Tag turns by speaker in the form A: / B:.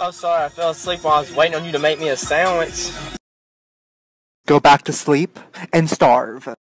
A: Oh, sorry, I fell asleep while I was waiting on you to make me a sandwich.
B: Go back to sleep and starve.